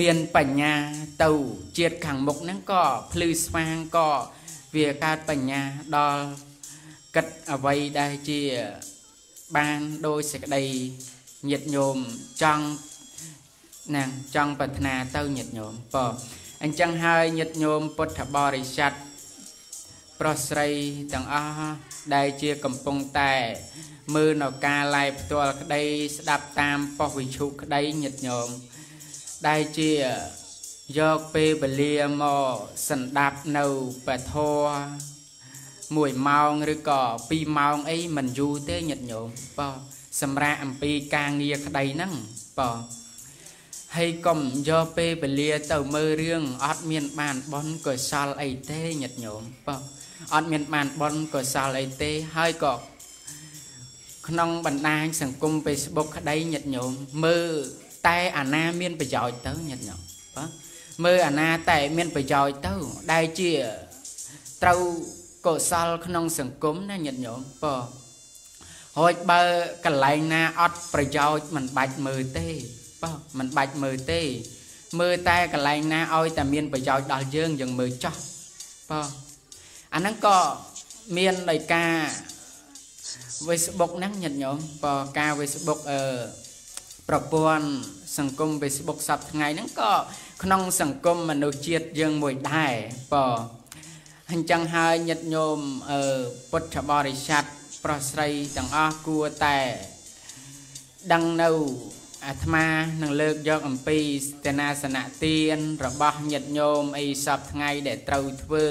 មានបញ្ញាទៅជាតិខាងមុខហ្នឹងក៏ភ្លឺស្វាងក៏វាកើតបញ្ញាដល់គិតអ្វីដែលជាបានដោយសេចក្តីញាតញោមចង់ណាចង់ប្រាថ្នាទៅញាតញោមបើអញ្ចឹងហើយញាតញោមពុទ្ធបរិស័ទប្រុសស្រីទាំងអស់ដែលជាកំពុងតែមើលនៅការ live ផ្ទាល់ក្តីស្ដាប់តាមប៉ុស្តិ៍វិទ្យុក្តីញាតញោម ដែលជាយកពេលវេលាមកសន្តាប់នៅពធ1ម៉ោងឬក៏2ម៉ោងអីមិនយូរទេញាតិញោមបើសម្រាប់អំពីការងារក្តីហ្នឹងបើហើយកុំយកពេលវេលាទៅមើលរឿងអត់មានបានបន់កុសលអីទេញាតិញោមបើអត់មានបានបន់កុសលអីទេហើយក៏ក្នុងបណ្ដាញសង្គម Facebook ក្តីញាតិញោមមើល តែអាណាមានប្រយោជន៍ទៅញាតិញោមបាទមើលអាណាតែមានប្រយោជន៍ទៅដែលជាត្រូវកុសលក្នុងសង្គមណាញាតិញោមបើហូចបើកន្លែងណាអត់ប្រយោជន៍មិនបាច់មើលទេបើមិនបាច់មើលទេ មើលតែកន្លែងណាឲ្យតែមានប្រយោជន៍ដល់យើងយើងមើលចោះបើអាហ្នឹងក៏មានដោយការ Facebook ហ្នឹងញាតិញោមបើការ Facebook អឺ ប្រព័ន្ធសង្គម Facebook សប្តាហ៍ថ្ងៃហ្នឹងក៏ក្នុងសង្គមមនុស្សជាតិយើងមួយដែរបើអញ្ចឹងហើយញាតិញោមអឺពុទ្ធបរិស័ទប្រុសស្រីទាំងអស់គួរតែដឹងនៅអាត្មានឹងលើកយកអំពីស្តេនាសនៈទានរបស់ញាតិញោមអីសពថ្ងៃដែលត្រូវធ្វើ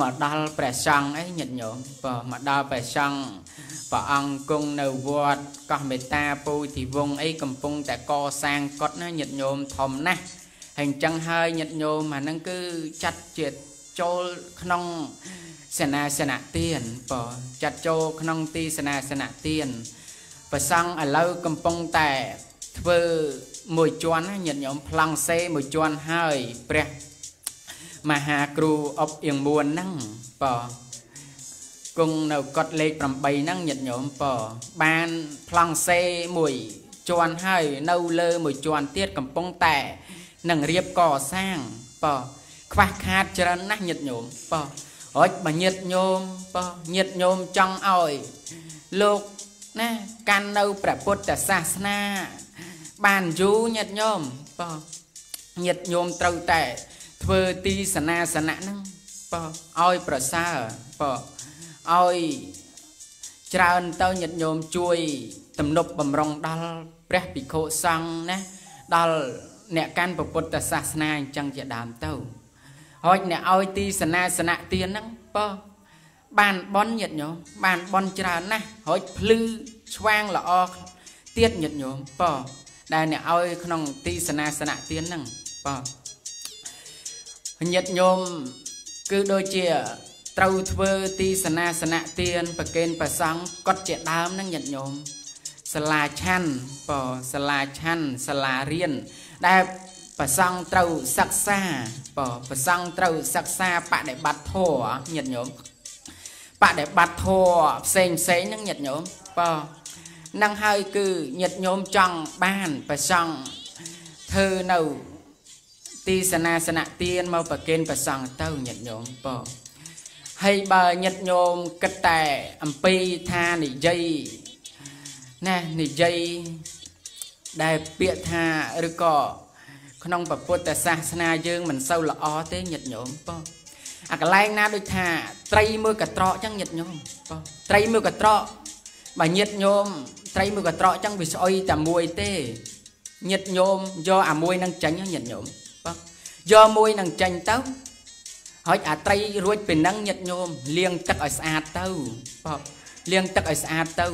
មកដល់ព្រះសង្ឃអីញាតិញោមបើមកដល់ព្រះសង្ឃព្រះអង្គគង់នៅវត្តកោះមេតាពូទីវងអីកំពុងតែកសាងកុដណាញាតិញោមធំណាស់ហើយអញ្ចឹងហើយញាតិញោមអាហ្នឹងគឺចាត់ជាចូលក្នុងសេនាសនៈទានបើចាត់ចូលក្នុងទីសេនាសនៈទានប្រសង់ឥឡូវកំពុងតែធ្វើមួយជាន់ញាតិញោមប្លង់សេមួយជាន់ហើយព្រះ មហាគ្រូអប់អៀងមួនហ្នឹងបើគង់នៅកត់លេខ8ហ្នឹងញាតិញោមបើបានប្លង់សេមួយជាន់ហើយនៅលើមួយជាន់ទៀតកំពុងតែនឹងរៀបកសាងបើខ្វះខាតច្រើនណាស់ញាតិញោមបើរួចបើញាតិញោមបើញាតិញោមចង់ឲ្យលោកណាកាន់នៅព្រះពុទ្ធសាសនា បានយូរញាតិញោមបើញាតិញោមត្រូវតែ ធ្វើទីសនាសនៈហ្នឹងបើឲ្យប្រសើរបើឲ្យច្រើនទៅញាតិញោមជួយទំនប់បំរុងដល់ព្រះភិក្ខុសង្ឃណាដល់អ្នកកាន់ពុទ្ធសាសនាអញ្ចឹងជាដើមទៅហូចអ្នកឲ្យទីសនាសនៈទៀនហ្នឹងបើបានបនញាតញោមបានបនច្រើនណាស់ហូចភ្លឺឆ្វាងល្អទៀតញាតញោមបើដែលអ្នកឲ្យក្នុងទីសនាសនៈទៀនហ្នឹងបើ ញាតញោមគឺដូចជាត្រូវធ្វើទីសនាសនៈទៀនប្រកេនប្រសង់កត់ជាដើមហ្នឹងញាតញោមសាលាឆាន់បើសាលាឆាន់សាលារៀនដែលប្រសង់ត្រូវសិក្សាបើប្រសង់ត្រូវសិក្សាបដិបត្តិធម៌ញាតិញោមបដិបត្តិធម៌ផ្សេងផ្សេងហ្នឹងញាតិញោមបើនឹងហើយគឺញាតិញោមចង់បានប្រសង់ធ្វើនៅ ទីសនាសនៈទានមកប្រគេនប្រសង់ទៅញាតិញោមបើហើយបើញាតិញោមគិតតែអំពីថានិយាយណានិយាយដែលពាក្យថាឬក៏ក្នុងពុទ្ធសាសនាយើងមិនសូវល្អទេញាតិញោមបងអាកន្លែងណាដូចថាត្រីមួយកត្រកអញ្ចឹងញាតិញោមបងត្រីមួយកត្រកបើញាតិញោមត្រីមួយកត្រកអញ្ចឹងវាស្អុយតែមួយទេញាតិញោមយកអាមួយនឹងចាញ់ញាតិញោមបង យកមួយនឹងចាញ់ទៅហើយអាត្រីរួចពីនឹងញាតិញោមលាងទឹកឲ្យស្អាតទៅបងលាងទឹកឲ្យស្អាតទៅ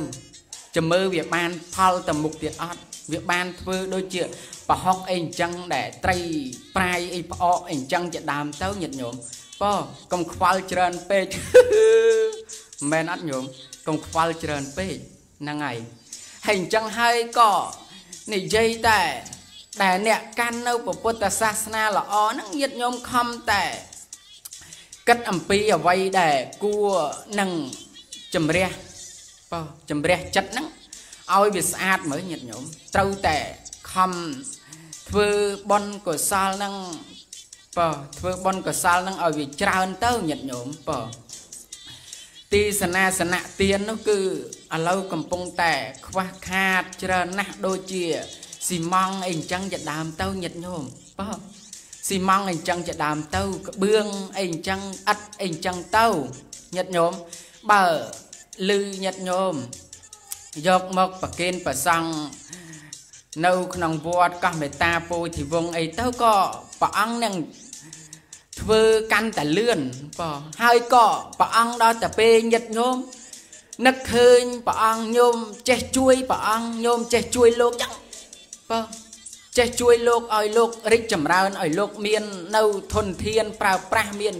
ចាំមើលវាបានផលទៅមុខទៀតអត់វាបានធ្វើដូចជាប្រហុកអីអញ្ចឹងដែលត្រីប្រាយអីផ្អកអីអញ្ចឹងជាដើមទៅញាតិញោមប៉កុំខ្វល់ច្រើនពេកមែនអត់ញោមកុំខ្វល់ច្រើនពេកហ្នឹងហើយហើយអញ្ចឹងហើយក៏និយាយតែ ដែលអ្នកកាន់នៅពុទ្ធសាសនាល្អហ្នឹងញាតិញោមខំតែគិតអំពីអ្វីដែលគួរនឹងជំរះប៉ជំរះចិត្តហ្នឹងឲ្យវាស្អាតមើលញាតិញោមត្រូវតែខំធធ្វើបុណ្យកុសលហ្នឹងបើធ្វើបុណ្យកុសលហ្នឹងឲ្យវាច្រើនទៅញាតិញោមបើទីសនាសនៈទាននោះគឺឥឡូវកំពុងតែខ្វះខាតច្រើនណាស់ដូចជា ស៊ីម៉ង់អីអញ្ចឹងជាដើមទៅញាតិញោមបើស៊ីម៉ង់អីអញ្ចឹងជាដើមទៅក្បឿងអីអញ្ចឹងអិតអីអញ្ចឹងទៅញាតិញោមបើលឺញាតិញោមយកមកប្រគេនប្រសង់នៅក្នុងវត្តកោះមេតាពោធិវង្សអីទៅក៏ព្រះអង្គនឹងធ្វើកាន់តែលឿនបងហើយក៏ព្រះអង្គដល់តែពេលញាតញោមនឹកឃើញព្រះអង្គញោមចេះជួយព្រះអង្គញោមចេះជួយលោកចឹង បងចេះជួយលោកឲ្យលោករីកចម្រើនឲ្យលោកមាននៅធនធានប្រើប្រាស់មាន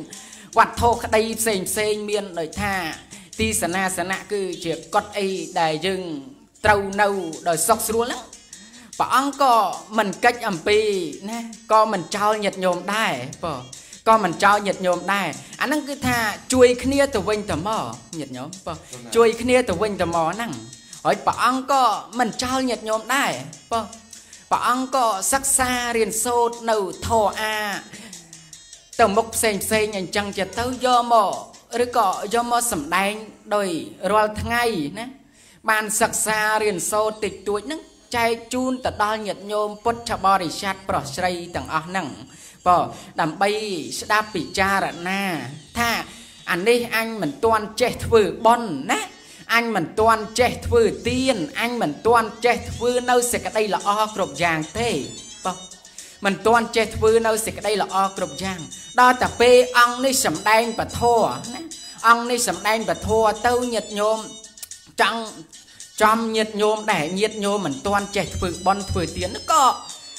វត្ថុក្តីផ្សេងផ្សេងមានដូចថាទីសនាសនៈគឺជាកត់អីដែលយើងត្រូវនៅដោយសុខស្រួលហ្នឹងព្រះអង្គក៏មិនកិច្ចអំពីណាក៏មិនចោលញាតញោមដែរបងក៏មិនចោលញាតញោមដែរអាហ្នឹងគឺថាជួយគ្នាទៅវិញទៅមកញាតញោមបងជួយគ្នាទៅវិញទៅមកហ្នឹងហើយព្រះអង្គក៏មិនចោលញាតញោមដែរបង ព្រះអង្គក៏សិក្សារៀនសូត្រនៅធរអាទៅមុខផ្សេងផ្សេងអញ្ចឹងចិត្តទៅយកមកឬក៏យកមកសម្ដែងដោយរាល់ថ្ងៃណាបានសិក្សារៀនសូត្រតិចតួចហ្នឹងចែកជូនទៅដល់ញាតិញោមពុទ្ធបរិស័ទប្រុសស្រីទាំងអស់ហ្នឹងបើដើម្បីស្ដាប់ពិចារណាថាអានេះអញមិនទាន់ចេះធ្វើបន់ណា អញមិនទាន់ចេះធ្វើទៀនអញមិនទាន់ចេះធ្វើនៅសេចក្តីល្អគ្រប់យ៉ាងទេបើមិនទាន់ចេះធ្វើនៅសេចក្តីល្អគ្រប់យ៉ាង ដល់តែពេលអង្គនេះសម្ដែងពធណាអង្គនេះសម្ដែងពធទៅញាតញោមចង់ចំញាតញោមដែរញាតញោមមិនទាន់ចេះធ្វើបន់ធ្វើទៀនក៏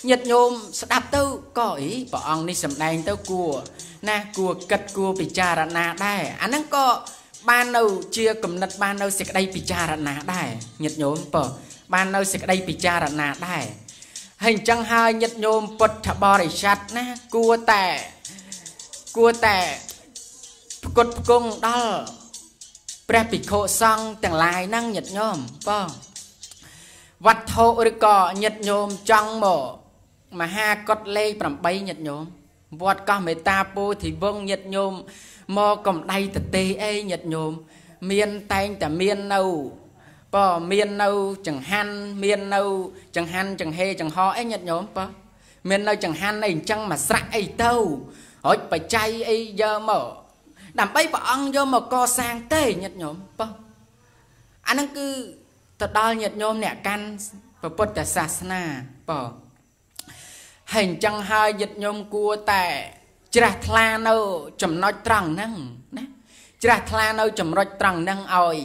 ញាតញោមស្ដាប់ទៅក៏អីព្រះអង្គនេះសម្ដែងទៅគួរណាគួរគិតគួរពិចារណាដែរអាហ្នឹងក៏ បាននៅជាគំនិតបាននៅសេចក្តីពិចារណាដែរញាតិញោមបើបាននៅសេចក្តីពិចារណាដែរហើយអញ្ចឹងហើយញាតិញោមពុទ្ធបរិស័ទណាគួរតែគួរតែផ្គត់ផ្គង់ដល់ព្រះភិក្ខុសង្ឃទាំងឡាយហ្នឹងញាតិញោមបងវត្ថុឬក៏ញាតិញោមចង់មកមហាកុដលេខ8ញាតិញោមវត្តកោះមេតាពោធិវង្សញាតិញោម មកកំដៃតទេអីញាតិញោមមានតែងតែមាននៅបើមាននៅចង្ហាន់មាននៅចង្ហាន់ចង្ហេចង្ហអីញាតិញោមបើមាននៅចង្ហាន់អីអញ្ចឹងមកស្រាក់អីទៅរួចបច្ច័យអីយកមកដើម្បីព្រះអង្គយកមកកសាងទេញាតិញោមបើអាហ្នឹងគឺទៅដល់ញាតិញោមអ្នកកាន់ពុទ្ធសាសនាបើហើយអញ្ចឹងហើយញាតិញោមគួរតែ ជ្រះថ្លានៅចំណុចត្រង់ហ្នឹងណាជ្រះថ្លានៅចំណុចត្រង់ហ្នឹងឲ្យ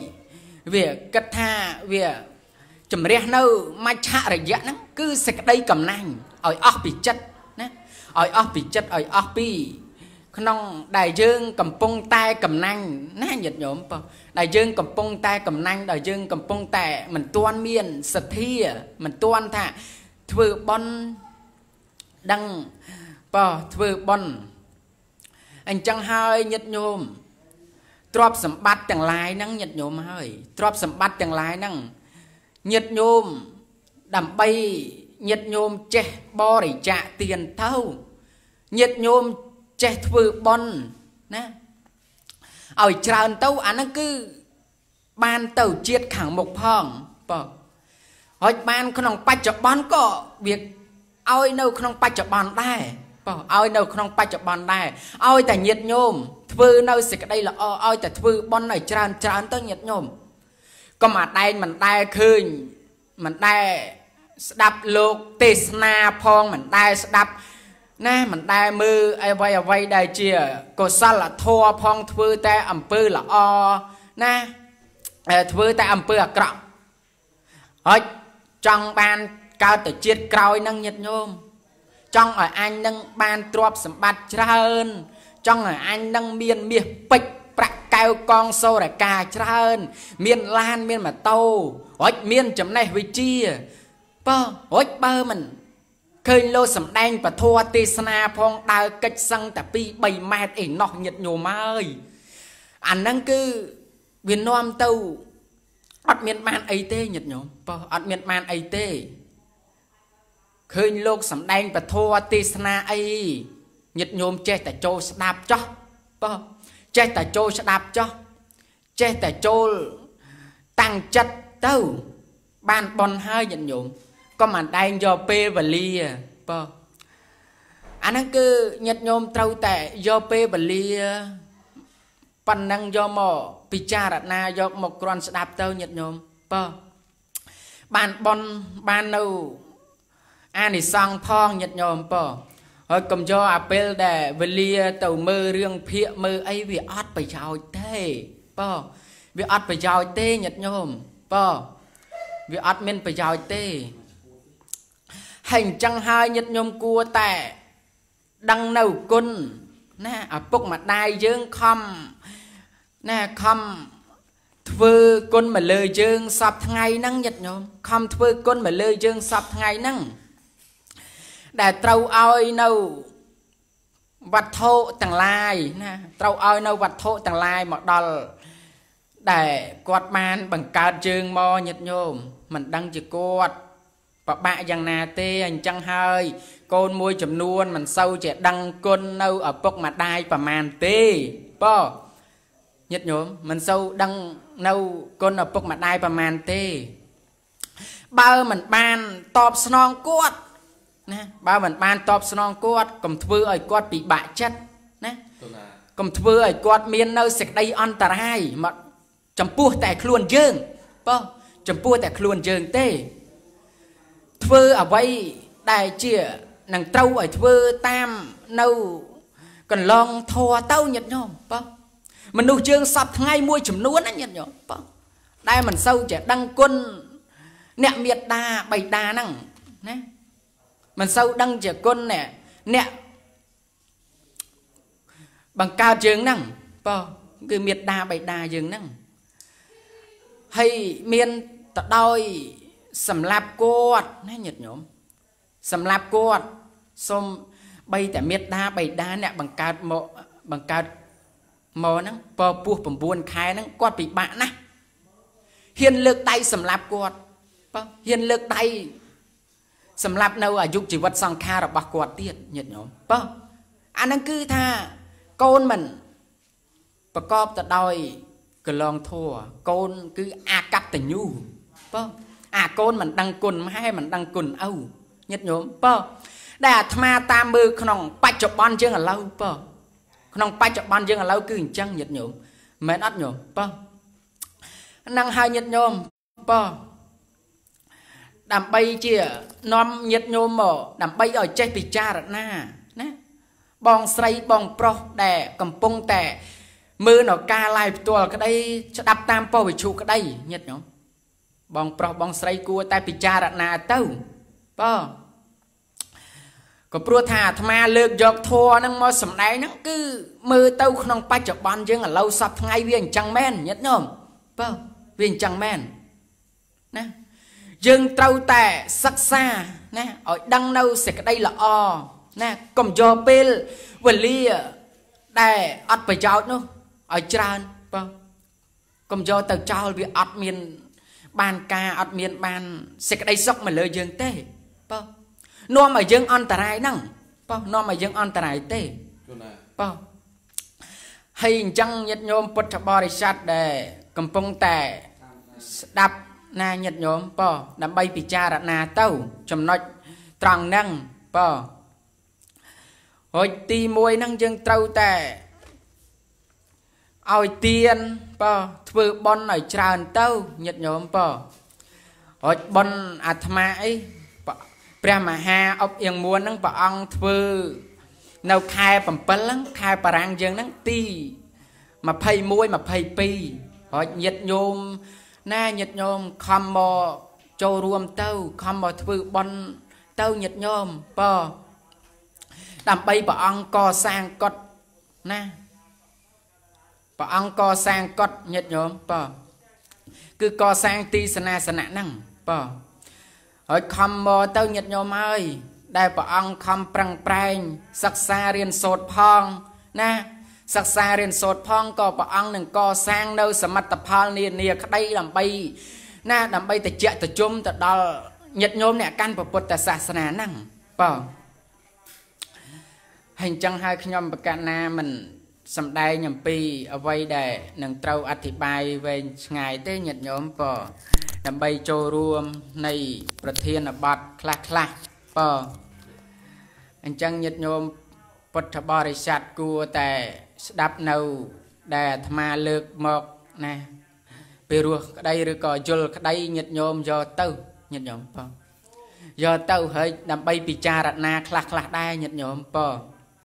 វាគិតថាវាជំរះនៅមច្ឆរយៈហ្នឹងគឺសេចក្តីកំណាញ់ឲ្យអស់ពីចិត្តណាឲ្យអស់ពីចិត្តឲ្យអស់ពីក្នុងដែលយើងកំពុងតែកំណាញ់ណាញាតិញោមបងដែលយើងកំពុងតែកំណាញ់ដែលយើងកំពុងតែមិនទាន់មានសទ្ធាមិនទាន់ថាធ្វើបន់ដឹងបើធ្វើបន់ អញ្ចឹងហើយញាតិញោមទ្រព្យសម្បត្តិទាំងឡាយហ្នឹងញាតិញោមហើយទ្រព្យសម្បត្តិទាំងឡាយហ្នឹងញាតិញោមដើម្បីញាតិញោមចេះបរិច្ចាគទានទៅញាតិញោមចេះធ្វើបន់ណាឲ្យច្រើនទៅអាហ្នឹងគឺបានទៅជាតិខាងមុខផងបើហើយបានក្នុងបច្ចុប្បន្នក៏វាឲ្យនៅក្នុងបច្ចុប្បន្នដែរ បើឲ្យនៅក្នុងបច្ចុប្បន្នដែរឲ្យតែញាតញោមធ្វើនៅសេចក្តីល្អឲ្យតែធ្វើបន់ឲ្យច្រើនច្រើនទៅញាតញោមកុំអាដែងមិនដែលឃើញមិនដែលស្ដាប់លោកទេសនាផងមិនដែលស្ដាប់ណាមិនដែលមើលអីអ្វីអ្វីដែលជាកុសលធម៌ផងធ្វើតែអំពើល្អណាធ្វើតែអំពើអាក្រក់ហើយចង់បានកើតទៅជាតិក្រោយនឹងញាតញោម ចង់ឲ្យអញនឹងបានទ្រព្យសម្បត្តិច្រើន ចង់ឲ្យអញនឹងមានមាសពេជ្រប្រាក់កែវកងសូរកាច្រើន មានឡានមានម៉ូតូរួចមានចំណេះវិជ្ជាបើរួចបើមិនឃើញលោសំដែងពធទេសនាផងដើរកិច្ចសឹងតែ2 3ម៉ែត្រអីណោះញាតញោមអើយអាហ្នឹងគឺវានាំទៅអត់មានបានអីទេញាតញោមបើអត់មានបានអីទេ ឃើញលោកសំដែងពធទេសនាអីញាតិញោមចេះតែចូលស្ដាប់ចោះបើចេះតែចូលស្ដាប់ចោះចេះតែចូលតាំងចិត្តទៅបានបនហើយញាតិញោមកុំអានដែងយកពេលវេលាបើអាហ្នឹងគឺញាតិញោមត្រូវតែយកពេលវេលាប៉ុណ្ណឹងយកមកពិចារណាយកមកគ្រាន់ស្ដាប់ទៅញាតិញោមបើបានបនបាននៅ អានិសង្ឃផងញាតិញោមបើហើយកុំយកអាពេលដែលវេលាទៅមើលរឿងភាកមើលអីវាអត់ប្រយោជន៍ទេបើវាអត់ប្រយោជន៍ទេញាតិញោមបើវាអត់មានប្រយោជន៍ទេហើយអញ្ចឹងហើយញាតិញោមគួរតែដឹងនៅគុណណាឪពុកម្ដាយយើងខំណាខំធ្វើគុណមកលើយើងសពថ្ងៃហ្នឹងញាតិញោមខំធ្វើគុណមកលើយើងសពថ្ងៃហ្នឹង ដែលត្រូវឲ្យនៅវត្ថុទាំងឡាយណាត្រូវឲ្យនៅវត្ថុទាំងឡាយមកដល់ដែលគាត់បានបង្កើតយើងមកញាតិញោមមិនដឹងជាគាត់ពិបាកយ៉ាងណាទេអញ្ចឹងហើយកូនមួយចំនួនមិនសូវជាដឹងគុណនៅឪពុកម្ដាយប្រមាណទេប៉ញាតិញោមមិនសូវដឹងនៅគុណឪពុកម្ដាយប្រមាណទេ បើមិនបានតបស្នងគាត់ ណាបើមិនបានតបស្នងគាត់កុំធ្វើឲ្យគាត់ពិបាកចិត្តណាកុំធ្វើឲ្យគាត់មាននៅសេចក្តីអន្តរាយមកចំពោះតែខ្លួនយើងប៉ចំពោះតែខ្លួនយើងទេ ធ្វើអ្វីដែលជានឹងត្រូវឲ្យធ្វើតាមនៅកន្លងធัวទៅញាតិញោមប៉មនុស្សយើងសពថ្ងៃមួយចំនួនណាញាតិញោមប៉ដែលមិនសូវចេះដឹងគុណអ្នកមេត្តាបៃតាហ្នឹងណា មិនសូវដឹងជាគុណអ្នកអ្នកបង្កើតយើងហ្នឹងប៉គឺមេត្តាបៃតាយើងហ្នឹងហើយមានទៅដោយសម្លាប់គាត់ណាញាតិញោមសម្លាប់គាត់សូមបីតែមេត្តាបៃតាអ្នកបង្កើតមកបង្កើតមកហ្នឹងពពោះ9ខែហ្នឹងគាត់ពិបាកណាស់ហ៊ានលើកដៃសម្លាប់គាត់បើហ៊ានលើកដៃ សម្រាប់នៅអាយុជីវិតសង្ខាររបស់គាត់ទៀតញាតិញោមបើអាហ្នឹងគឺថាកូនមិនប្រកបទៅដោយកលងធัวកូនគឺអាកតញ្ញូបើអាកូនមិនដឹងគុណម៉ែមិនដឹងគុណឪញាតិញោមបើដែលអាត្មាតាមមើលក្នុងបច្ចុប្បន្នយើងឥឡូវបើក្នុងបច្ចុប្បន្នយើងឥឡូវគឺអញ្ចឹងញាតិញោមមិនអត់ញោមបើហ្នឹងហើយញាតិញោមបើ ដើម្បីជានាំញាតិញោមមកដើម្បីឲ្យចេះពិចារណាណាបងស្រីបងប្រុសដែលកំពុងតែមើលនៅការ live ផ្ទាល់ក្តីស្ដាប់តាមប៉ុស្តិ៍វិទ្យុក្តីញាតិញោមបងប្រុសបងស្រីគួរតែពិចារណាទៅបើក៏ព្រោះថាអាត្មាលើកយកធัวហ្នឹងមកសម្ដែងហ្នឹងគឺមើលទៅក្នុងបច្ចុប្បន្នយើងឥឡូវសប្ថ្ងៃវាអញ្ចឹងមែនញាតិញោមបើវាអញ្ចឹងមែនណា យើងត្រូវតែសិក្សាណាឲ្យដឹងនៅសេចក្តីល្អណាកុំយកពេលវេលាដែលអត់ប្រយោជន៍នោះឲ្យច្រើនបើកុំយកទៅចោលវាអត់មាន បានការអត់មានបានសេចក្តីសុខមកលើយើងទេបើនាំឲ្យយើងអន្តរាយហ្នឹងបើនាំឲ្យយើងអន្តរាយទេបើហើយអញ្ចឹងញាតិញោមពុទ្ធបរិស័ទដែលកំពុងតែស្ដាប់ ណាញាតិញោមបើដើម្បីពិចារណាទៅ ចំណុចត្រង់ហ្នឹងបើរួចទី1ហ្នឹងយើងត្រូវតែឲ្យទៀនបើធ្វើបន់ឲ្យច្រើនទៅញាតិញោមបើរួចបន់អាត្មាអីព្រះមហាអប់អៀងមួនហ្នឹងព្រះអង្គធ្វើនៅខែ7ហ្នឹងខែបារាំងយើងហ្នឹងទី21 22ហើយញាតិញោម ណាញាតិញោមខំមកចូលរួមទៅខំមកធ្វើបន់ទៅញាតិញោមបើដើម្បីព្រះអង្គកសាងកត់ណាព្រះអង្គកសាងកត់ញាតិញោមបើគឺកសាងទីសនាសនៈហ្នឹងបើហើយខំមកទៅញាតិញោមហើយដែលព្រះអង្គខំប្រឹងប្រែងសិក្សារៀនសូត្រផងណា សិក្សារៀនសូត្រផងក៏ព្រះអង្គនឹងកសាងនៅសមិទ្ធផលនានាក្តីដើម្បីណាដើម្បីតិចតិជុំទៅដល់ញាតិញោមអ្នកកាន់ពុទ្ធសាសនាហ្នឹងបងហើយអញ្ចឹងហើយខ្ញុំប្រកាសណាមិនសំដែងអំពីអ្វីដែលនឹងត្រូវអធិប្បាយវែងឆ្ងាយទេញាតិញោមក៏ដើម្បីចូលរួមនៃប្រធានបទខ្លះខ្លះបើអញ្ចឹងញាតិញោមពុទ្ធបរិស័ទគួរតែ ស្ដាប់នៅដែលអាត្មាលើកមកណាពីរសក្តីឬក៏យល់ក្តីញាតិញោមយកទៅញាតិញោមបើយកទៅហើយដើម្បីពិចារណាខ្លះខ្លះដែរញាតិញោមបើ